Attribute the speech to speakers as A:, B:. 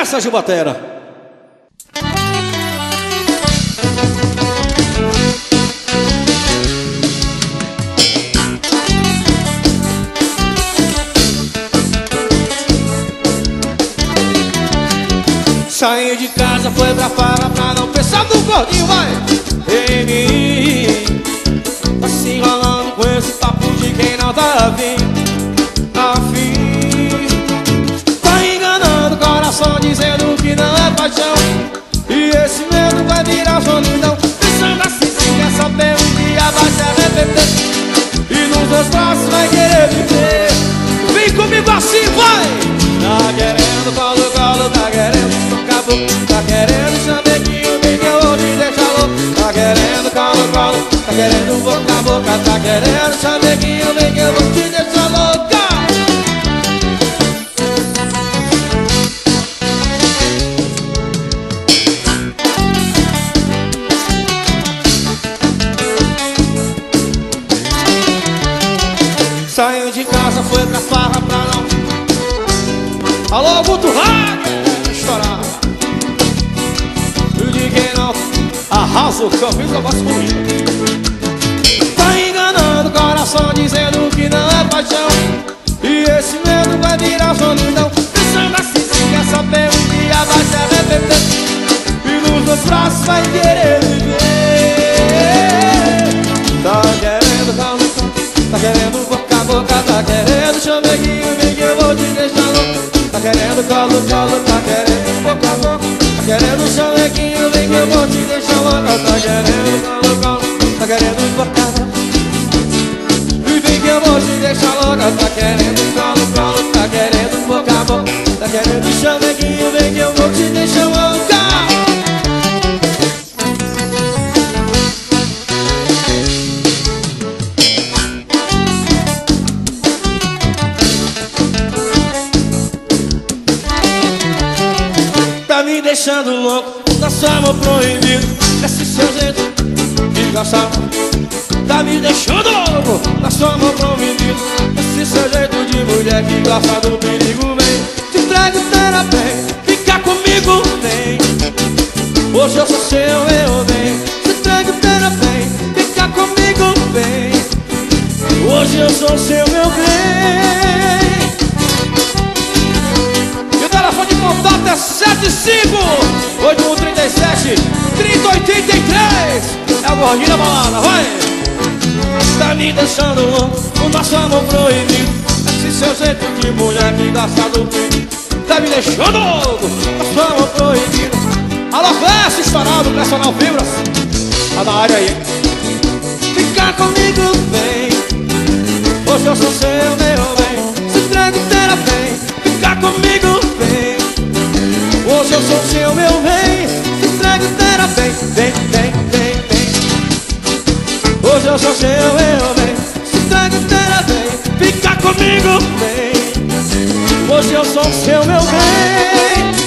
A: essa, Gilbatera.
B: Saiu de casa, foi pra farra pra não pensar no gordinho, vai mim Tá se enrolando com esse papo de quem não tá afim braços vai querer viver.
A: Vem comigo assim, vai!
B: Tá querendo colo, colo, tá querendo Tá querendo chamequinho, vem que eu vou te deixar louco Tá querendo colo, colo, tá querendo boca a boca. Tá querendo chamequinho, vem que eu vou te deixar louca Saiu de casa, foi pra farra pra não
A: Alô, Guto Rádio! arrasa o camisa masculina
B: Tá enganando o coração dizendo que não é paixão. E esse medo vai virar solidão. Pensando assim, se quer saber um dia vai se arrepender. E nos meus braços vai querer viver querendo colo, colo, tá querendo boca a boca Tá querendo chameguinho, vem que eu vou te deixar louca Tá querendo colo, colo, tá querendo boca a boca E vem que eu vou te deixar louca Tá querendo colo, Tá me deixando louco. Nosso amor proibido Esse seu jeito de gostar Tá me deixando louco Nosso amor proibido. Esse seu jeito de mulher que gosta do perigo Vem, te entrego bem Fica comigo, vem. Hoje eu sou seu, eu vem Te entrego bem Fica comigo, vem. Hoje eu sou seu, meu bem
A: 75-8137-3083 É o gordinho da balada, vai!
B: Tá me deixando louco, o nosso amor proibido. Esse seu jeito de mulher me engraçado
A: Tá me deixando louco, o
B: nosso amor proibido.
A: Alô, Festa, estourado, personal Fibras Tá na área aí.
B: Fica comigo, vem. Hoje eu sou seu Hoje eu sou seu, meu bem Se entrega inteira, vem Vem, vem, vem, Hoje eu sou seu, meu bem entrega inteira, vem Fica comigo, vem. Hoje eu sou seu, meu bem